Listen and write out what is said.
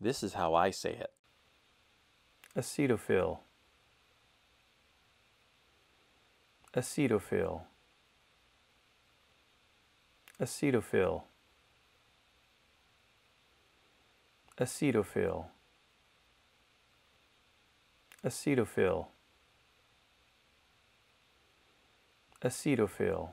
This is how I say it. Acetophil. Acetophil. Acetophil. Acetophil. Acetophil. Acetophil.